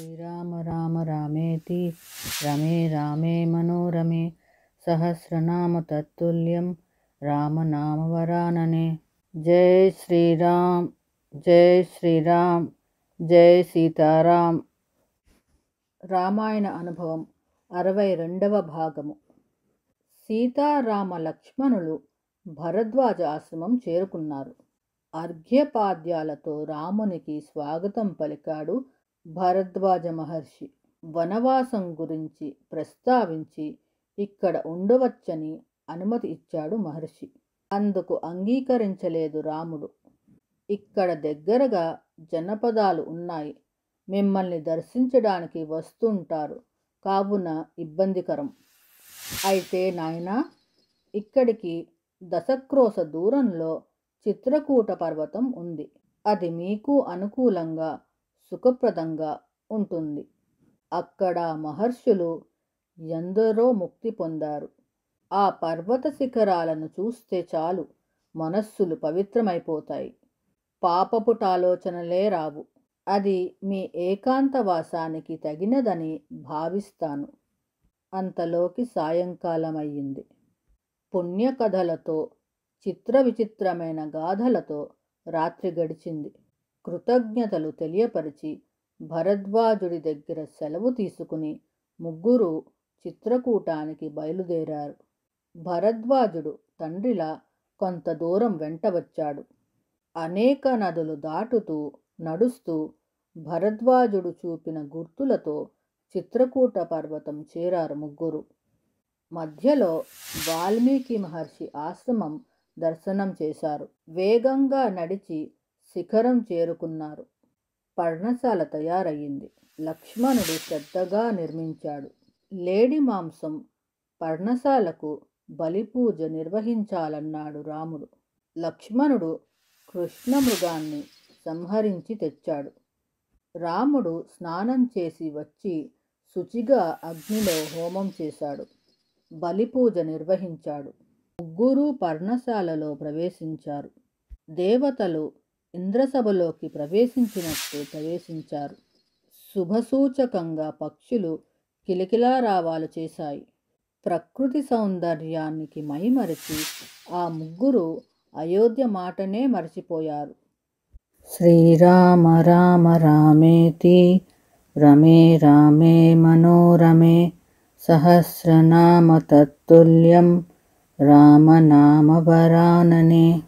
శ్రీరామ రామ రామేతి రమే రామే మనోరమే సహస్రనామ తత్తుల్యం రామనామవరాననే జై శ్రీరామ్ జై శ్రీరామ్ జై సీతారాం. రామాయణ అనుభవం అరవై రెండవ భాగము. సీతారామ లక్ష్మణులు భరద్వాజ ఆశ్రమం చేరుకున్నారు. అర్ఘ్యపాద్యాలతో రామునికి స్వాగతం పలికాడు భరద్వాజ మహర్షి వనవాసం గురించి ప్రస్తావించి ఇక్కడ ఉండవచ్చని అనుమతి ఇచ్చాడు మహర్షి. అందుకు అంగీకరించలేదు రాముడు. ఇక్కడ దగ్గరగా జనపదాలు ఉన్నాయి. మిమ్మల్ని దర్శించడానికి వస్తుంటారు. కావున ఇబ్బందికరం. అయితే నాయనా ఇక్కడికి దశక్రోశ దూరంలో చిత్రకూట పర్వతం ఉంది. అది మీకు అనుకూలంగా సుఖప్రదంగా ఉంటుంది. అక్కడ మహర్షులు ఎందరో ముక్తి పొందారు. ఆ పర్వత శిఖరాలను చూస్తే చాలు మనస్సులు పవిత్రమైపోతాయి. పాపపుటాలోచనలే రావు. అది మీ ఏకాంతవాసానికి తగినదని భావిస్తాను. అంతలోకి సాయంకాలమయ్యింది. పుణ్యకథలతో చిత్ర విచిత్రమైన గాథలతో రాత్రి గడిచింది. కృతజ్ఞతలు తెలియపరిచి భరద్వాజుడి దగ్గర సెలవు తీసుకుని ముగ్గురు చిత్రకూటానికి బయలుదేరారు. భరద్వాజుడు తండ్రిలా కొంత దూరం వెంట వచ్చాడు. అనేక నదులు దాటుతూ నడుస్తూ భరద్వాజుడు చూపిన గుర్తులతో చిత్రకూట పర్వతం చేరారు ముగ్గురు. మధ్యలో వాల్మీకి మహర్షి ఆశ్రమం దర్శనం చేశారు. వేగంగా నడిచి శిఖరం చేరుకున్నారు. పర్ణశాల తయారయ్యింది. లక్ష్మణుడు శ్రద్ధగా నిర్మించాడు. లేడి మాంసం పర్ణశాలకు బలిపూజ నిర్వహించాలన్నాడు రాముడు. లక్ష్మణుడు కృష్ణమృగాన్ని సంహరించి తెచ్చాడు. రాముడు స్నానం చేసి వచ్చి శుచిగా అగ్నిలో హోమం చేశాడు. బలిపూజ నిర్వహించాడు. ముగ్గురు పర్ణశాలలో ప్రవేశించారు. దేవతలు ఇంద్రసభలోకి ప్రవేశించినట్టు ప్రవేశించారు. శుభసూచకంగా పక్షులు కిలకిలారావాలు చేశాయి. ప్రకృతి సౌందర్యానికి మైమరిచి ఆ ముగ్గురు అయోధ్య మాటనే మరచిపోయారు. శ్రీరామ రామ రామేతి రమే రామే మనోరమే సహస్రనామ తత్తుల్యం రామనామవరాననే